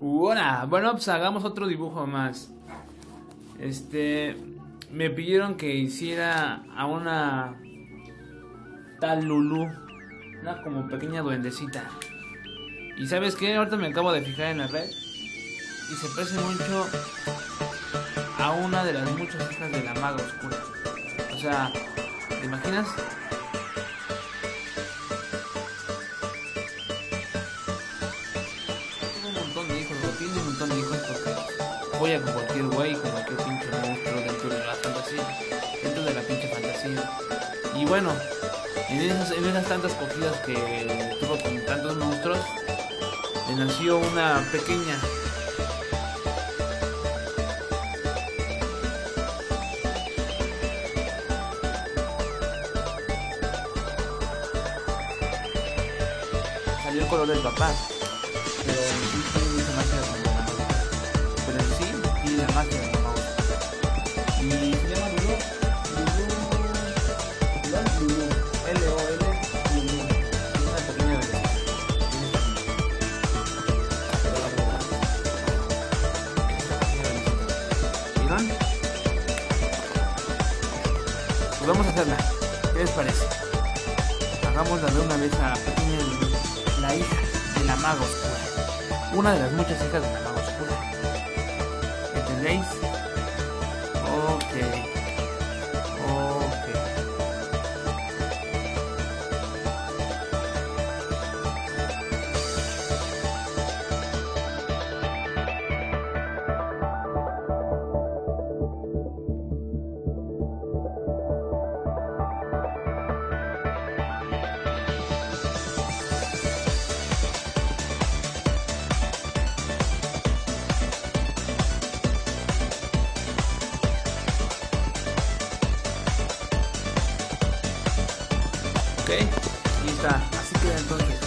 Hola, bueno, pues hagamos otro dibujo más. Este, me pidieron que hiciera a una tal Lulu, una como pequeña duendecita. Y sabes qué, ahorita me acabo de fijar en la red y se parece mucho a una de las muchas hijas de la maga oscura. O sea, ¿te imaginas? Porque voy a con cualquier güey, con cualquier pinche monstruo dentro de la fantasía, dentro de la pinche fantasía. Y bueno, en esas, tantas cogidas que tuvo con tantos monstruos, le nació una pequeña salió el color del papá. Pues vamos a hacerla. ¿Qué les parece? Hagámosla de una vez a la pequeña la hija de la maga oscura. Una de las muchas hijas de la maga oscura. Ok, y está, así queda entonces.